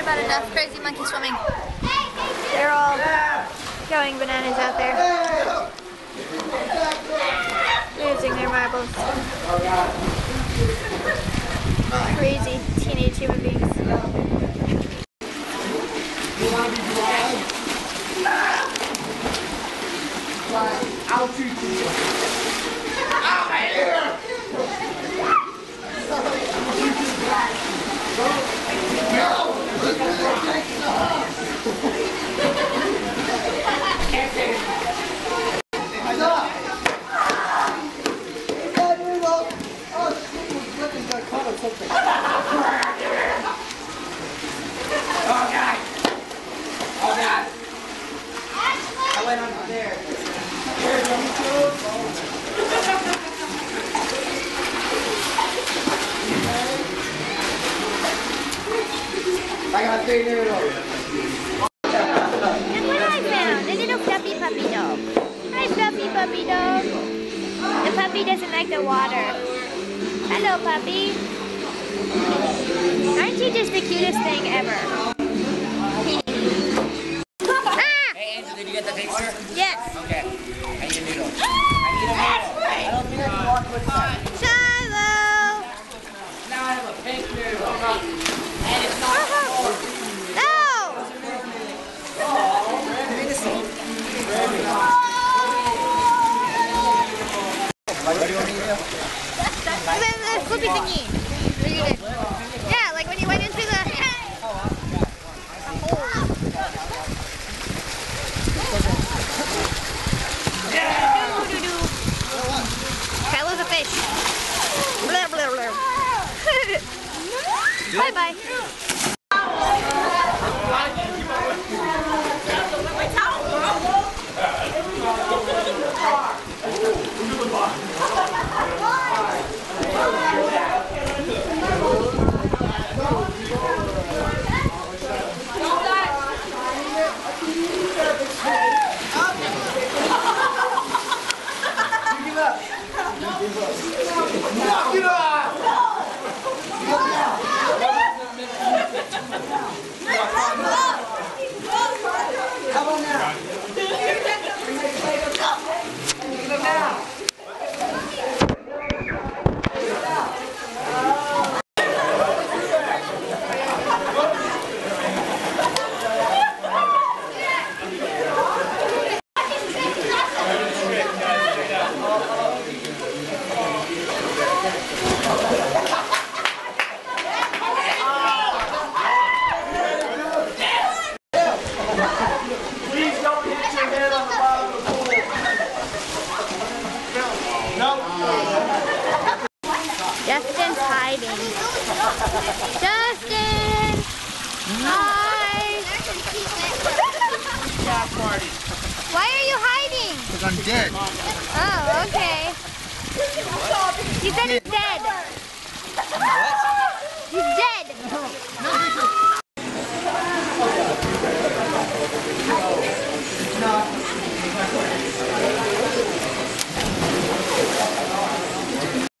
heard about enough crazy monkey swimming. They're all going bananas out there. Losing their marbles. Crazy teenage human beings. I got three noodles. Look what I found. A little fluffy puppy dog. Hi, fluffy puppy dog. The puppy doesn't like the water. Hello, puppy. Aren't you just the cutest thing ever? Yeah, like when you went into the... A fish. Bye-bye. Please Justin! Hi! Why are you hiding? Because I'm dead. Oh, okay. He said he's dead. He's dead. No, no,